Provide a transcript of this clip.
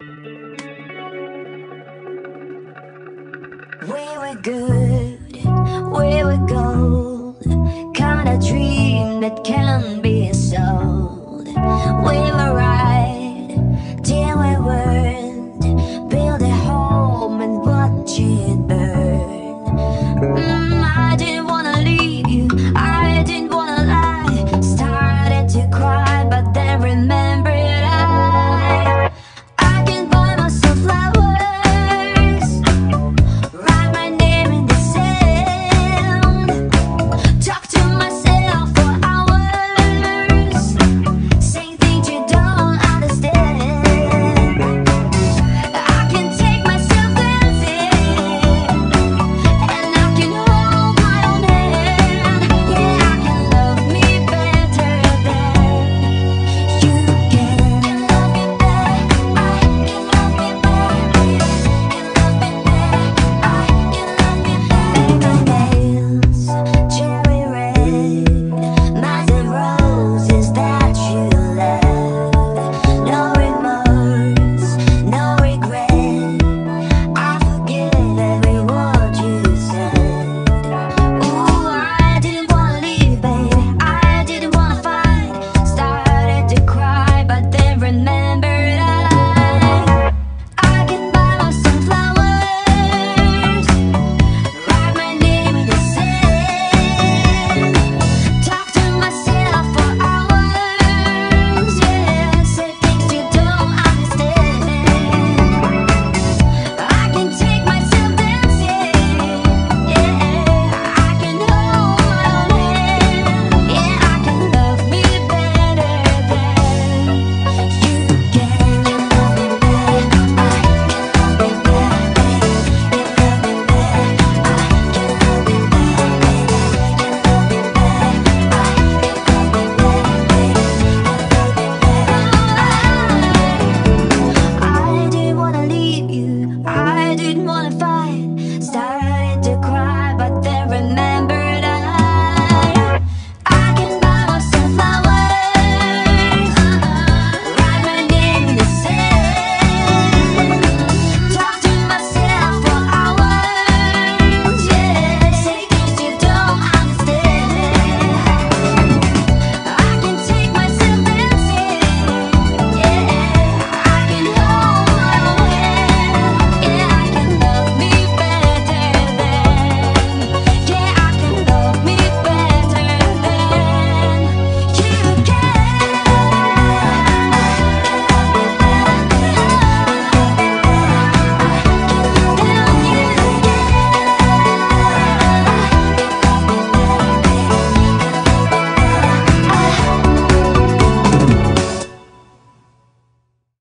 We were good, we were gold Kind of dream that can be sold. We were right, till we weren't. Build a home and watch it burn. Mm, I didn't want